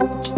嗯。